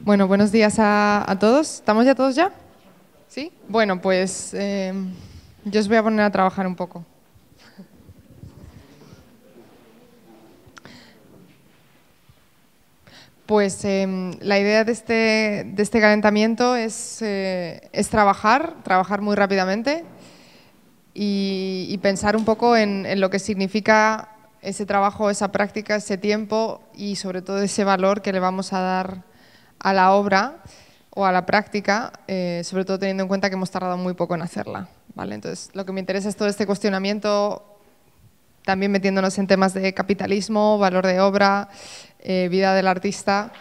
Bueno, buenos días a, todos. ¿Estamos ya todos ya? ¿Sí? Bueno, pues eh, yo os voy a poner a trabajar un poco. Pues eh, la idea de este, de este calentamiento es, eh, es, trabajar, trabajar muy rápidamente y, pensar un poco en, lo que significa ese trabajo, esa práctica, ese tiempo y sobre todo ese valor que le vamos a dar a la obra o a la práctica, eh, sobre todo teniendo en cuenta que hemos tardado muy poco en hacerla. ¿vale? Entonces, lo que me interesa es todo este cuestionamiento, también metiéndonos en temas de capitalismo, valor de obra, eh, vida del artista,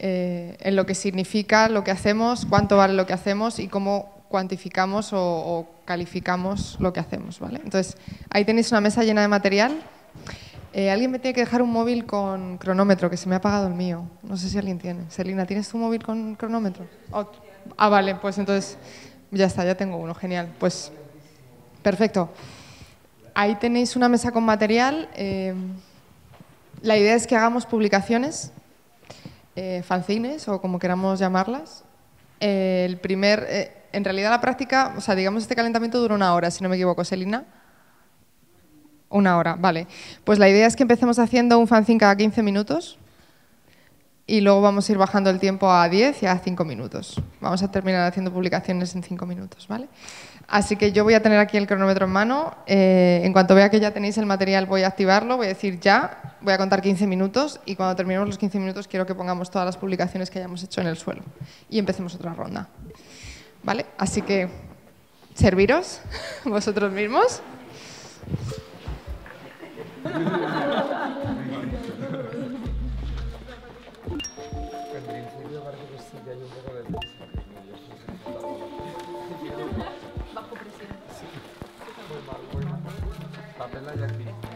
eh, en lo que significa lo que hacemos, cuánto vale lo que hacemos y cómo cuantificamos o, o calificamos lo que hacemos. ¿vale? Entonces, ahí tenéis una mesa llena de material. Eh, alguien me tiene que dejar un móvil con cronómetro, que se me ha apagado el mío. No sé si alguien tiene. Selina, ¿tienes tu móvil con cronómetro? Oh, ah, vale, pues entonces ya está, ya tengo uno, genial. Pues perfecto. Ahí tenéis una mesa con material. Eh, la idea es que hagamos publicaciones, eh, fanzines o como queramos llamarlas. El primer, en realidad la práctica, o sea, digamos este calentamiento dura una hora, si no me equivoco, Selina. Una hora, vale. Pues la idea es que empecemos haciendo un fanzine cada 15 minutos y luego vamos a ir bajando el tiempo a 10 y a 5 minutos. Vamos a terminar haciendo publicaciones en 5 minutos, ¿vale? Así que yo voy a tener aquí el cronómetro en mano. Eh, en cuanto vea que ya tenéis el material voy a activarlo, voy a decir ya, voy a contar 15 minutos y cuando terminemos los 15 minutos quiero que pongamos todas las publicaciones que hayamos hecho en el suelo y empecemos otra ronda. ¿Vale? Así que, serviros vosotros mismos. Hay un poco de Bajo presión. Sí. Papel aquí.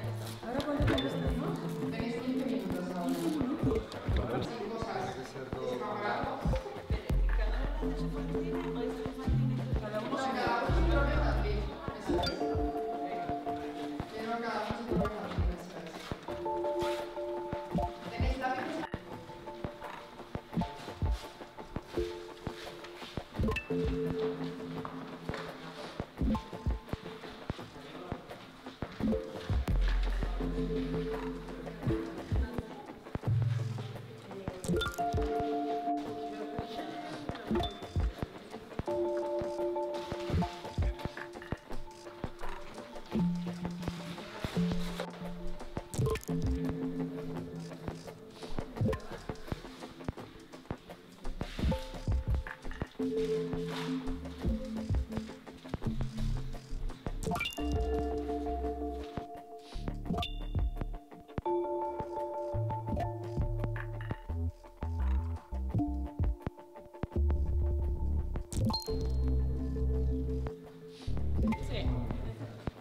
Sí.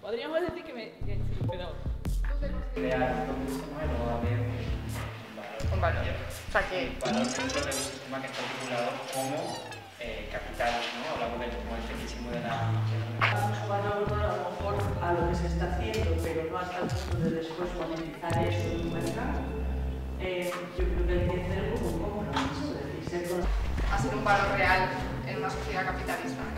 Podríamos decir que me. que sí, pero. crear un sistema o haber Un valor. O sea que valor dentro de un sistema que está articulado como eh, capital, ¿no? Hablamos del como el de la... A valor a lo mejor a lo que se está haciendo, pero no hasta el punto de después monetizar eso en un mercado. Eh, yo creo que hay que hacer como un compromiso, es decir, ser con- ha sido un valor real en una sociedad capitalista.